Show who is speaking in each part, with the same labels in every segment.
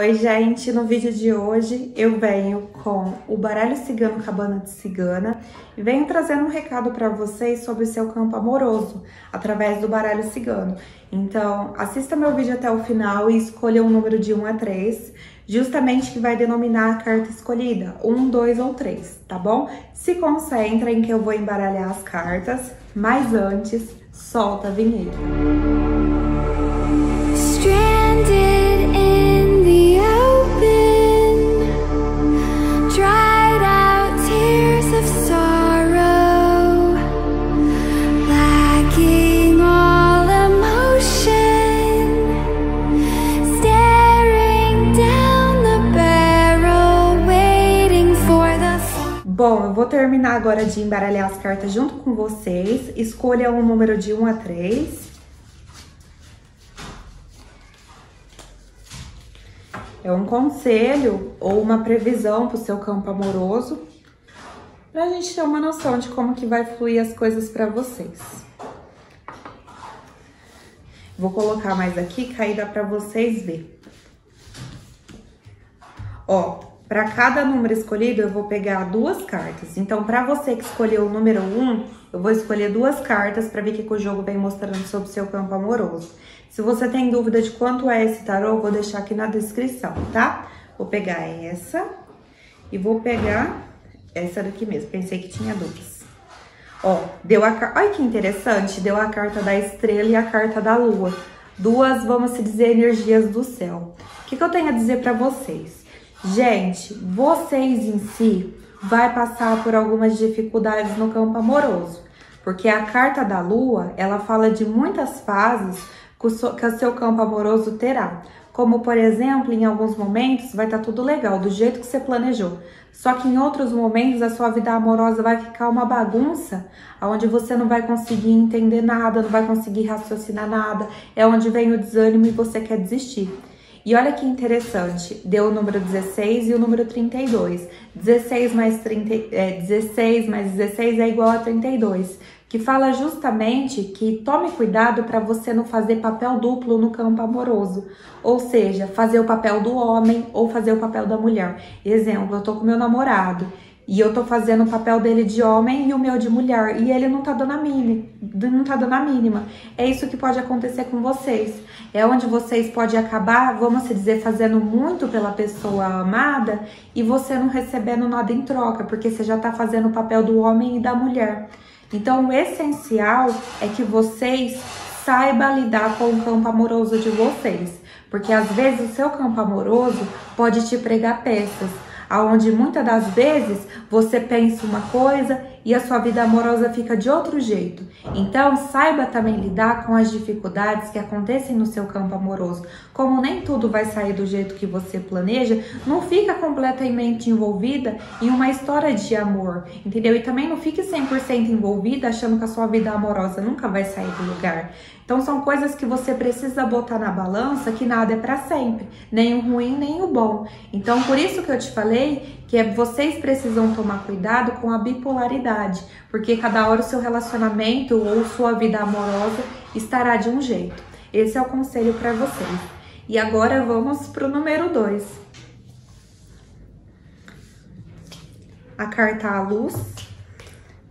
Speaker 1: Oi, gente! No vídeo de hoje eu venho com o baralho cigano Cabana de Cigana e venho trazendo um recado para vocês sobre o seu campo amoroso através do baralho cigano. Então, assista meu vídeo até o final e escolha um número de 1 a 3, justamente que vai denominar a carta escolhida, 1, 2 ou 3, tá bom? Se concentra em que eu vou embaralhar as cartas, mas antes, solta a vinheta. Bom, eu vou terminar agora de embaralhar as cartas junto com vocês. Escolha um número de 1 a 3. É um conselho ou uma previsão para o seu campo amoroso, para a gente ter uma noção de como que vai fluir as coisas para vocês. Vou colocar mais aqui, dá para vocês ver. Ó, para cada número escolhido, eu vou pegar duas cartas. Então, para você que escolheu o número 1, um, eu vou escolher duas cartas para ver o que o jogo vem mostrando sobre o seu campo amoroso. Se você tem dúvida de quanto é esse tarô, eu vou deixar aqui na descrição, tá? Vou pegar essa e vou pegar essa daqui mesmo. Pensei que tinha dúvidas. Ó, deu a carta... Olha que interessante, deu a carta da estrela e a carta da lua. Duas, vamos se dizer, energias do céu. O que, que eu tenho a dizer para vocês? Gente, vocês em si vai passar por algumas dificuldades no campo amoroso, porque a carta da lua, ela fala de muitas fases que o seu campo amoroso terá. Como, por exemplo, em alguns momentos vai estar tá tudo legal, do jeito que você planejou. Só que em outros momentos a sua vida amorosa vai ficar uma bagunça, onde você não vai conseguir entender nada, não vai conseguir raciocinar nada, é onde vem o desânimo e você quer desistir. E olha que interessante, deu o número 16 e o número 32. 16 mais, 30, é, 16 mais 16 é igual a 32, que fala justamente que tome cuidado para você não fazer papel duplo no campo amoroso, ou seja, fazer o papel do homem ou fazer o papel da mulher. Exemplo, eu tô com meu namorado e eu tô fazendo o papel dele de homem e o meu de mulher. E ele não tá dando a mínima. Não tá dando a mínima. É isso que pode acontecer com vocês. É onde vocês podem acabar, vamos dizer, fazendo muito pela pessoa amada e você não recebendo nada em troca, porque você já tá fazendo o papel do homem e da mulher. Então, o essencial é que vocês saibam lidar com o campo amoroso de vocês. Porque às vezes o seu campo amoroso pode te pregar peças aonde muitas das vezes você pensa uma coisa e a sua vida amorosa fica de outro jeito. Então, saiba também lidar com as dificuldades que acontecem no seu campo amoroso. Como nem tudo vai sair do jeito que você planeja, não fica completamente envolvida em uma história de amor, entendeu? E também não fique 100% envolvida achando que a sua vida amorosa nunca vai sair do lugar. Então são coisas que você precisa botar na balança que nada é para sempre, nem o ruim nem o bom. Então por isso que eu te falei que é, vocês precisam tomar cuidado com a bipolaridade, porque cada hora o seu relacionamento ou sua vida amorosa estará de um jeito. Esse é o conselho para vocês. E agora vamos para o número 2. A carta à luz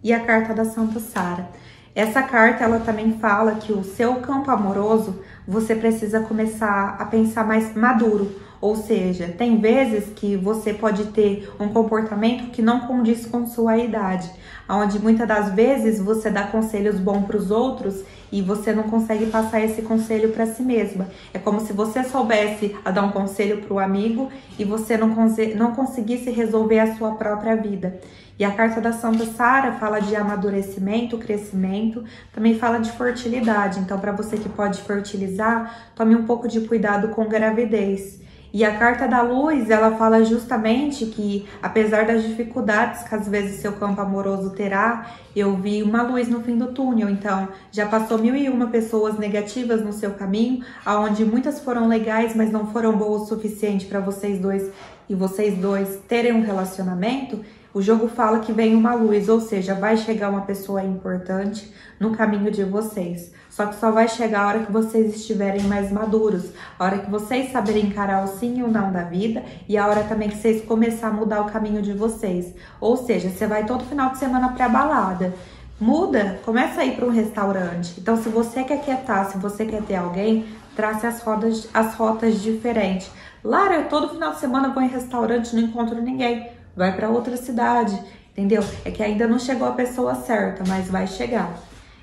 Speaker 1: e a carta da Santa Sara. Essa carta ela também fala que o seu campo amoroso você precisa começar a pensar mais maduro, ou seja, tem vezes que você pode ter um comportamento que não condiz com sua idade, onde muitas das vezes você dá conselhos bons para os outros e você não consegue passar esse conselho para si mesma. É como se você soubesse a dar um conselho para o amigo e você não, não conseguisse resolver a sua própria vida. E a carta da Santa Sara fala de amadurecimento, crescimento, também fala de fertilidade. Então, para você que pode fertilizar, tome um pouco de cuidado com gravidez. E a carta da luz, ela fala justamente que, apesar das dificuldades que às vezes seu campo amoroso terá, eu vi uma luz no fim do túnel. Então, já passou mil e uma pessoas negativas no seu caminho, aonde muitas foram legais, mas não foram boas o suficiente para vocês dois e vocês dois terem um relacionamento. O jogo fala que vem uma luz, ou seja, vai chegar uma pessoa importante no caminho de vocês. Só que só vai chegar a hora que vocês estiverem mais maduros, a hora que vocês saberem encarar o sim e o não da vida e a hora também que vocês começar a mudar o caminho de vocês. Ou seja, você vai todo final de semana pra balada. Muda, começa a ir para um restaurante. Então, se você quer quietar, se você quer ter alguém, trace as rotas, as rotas diferentes. Lara, eu todo final de semana vou em restaurante, não encontro ninguém vai para outra cidade, entendeu? É que ainda não chegou a pessoa certa, mas vai chegar.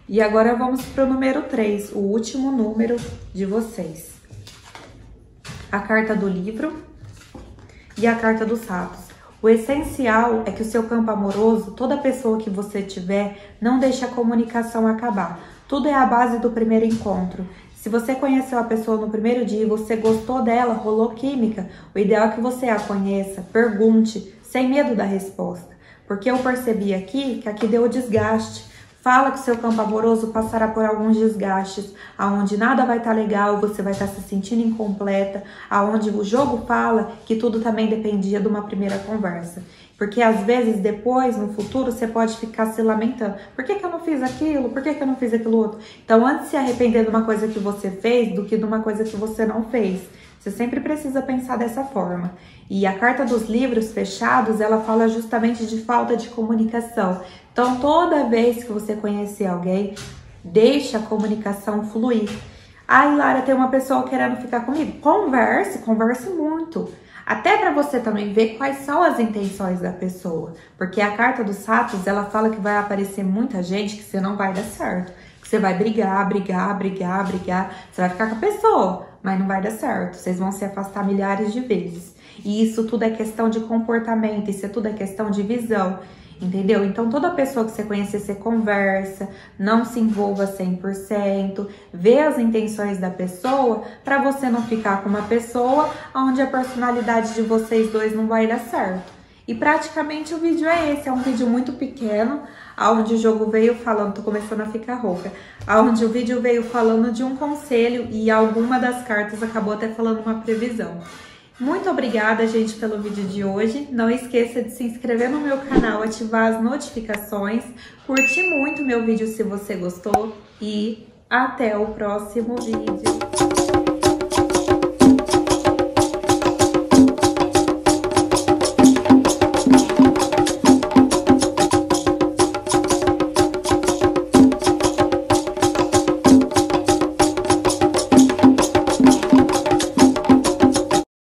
Speaker 1: E agora vamos para o número 3, o último número de vocês. A carta do livro e a carta dos ratos. O essencial é que o seu campo amoroso, toda pessoa que você tiver, não deixe a comunicação acabar. Tudo é a base do primeiro encontro. Se você conheceu a pessoa no primeiro dia e você gostou dela, rolou química, o ideal é que você a conheça, pergunte, sem medo da resposta, porque eu percebi aqui que aqui deu desgaste. Fala que seu campo amoroso passará por alguns desgastes, aonde nada vai estar tá legal, você vai estar tá se sentindo incompleta, aonde o jogo fala que tudo também dependia de uma primeira conversa. Porque às vezes depois, no futuro, você pode ficar se lamentando. Por que, que eu não fiz aquilo? Por que, que eu não fiz aquilo outro? Então, antes de se arrepender de uma coisa que você fez do que de uma coisa que você não fez. Você sempre precisa pensar dessa forma. E a carta dos livros fechados, ela fala justamente de falta de comunicação. Então, toda vez que você conhecer alguém, deixe a comunicação fluir. Ai, Lara, tem uma pessoa querendo ficar comigo. Converse, converse muito. Até para você também ver quais são as intenções da pessoa. Porque a carta dos ratos, ela fala que vai aparecer muita gente que você não vai dar certo. Que você vai brigar, brigar, brigar, brigar. Você vai ficar com a pessoa mas não vai dar certo. Vocês vão se afastar milhares de vezes. E isso tudo é questão de comportamento, isso tudo é questão de visão. Entendeu? Então, toda pessoa que você conhecer, você conversa, não se envolva 100%, vê as intenções da pessoa, para você não ficar com uma pessoa onde a personalidade de vocês dois não vai dar certo. E praticamente o vídeo é esse, é um vídeo muito pequeno, aonde o jogo veio falando, tô começando a ficar rouca, aonde o vídeo veio falando de um conselho e alguma das cartas acabou até falando uma previsão. Muito obrigada, gente, pelo vídeo de hoje. Não esqueça de se inscrever no meu canal, ativar as notificações, curtir muito meu vídeo se você gostou e até o próximo vídeo.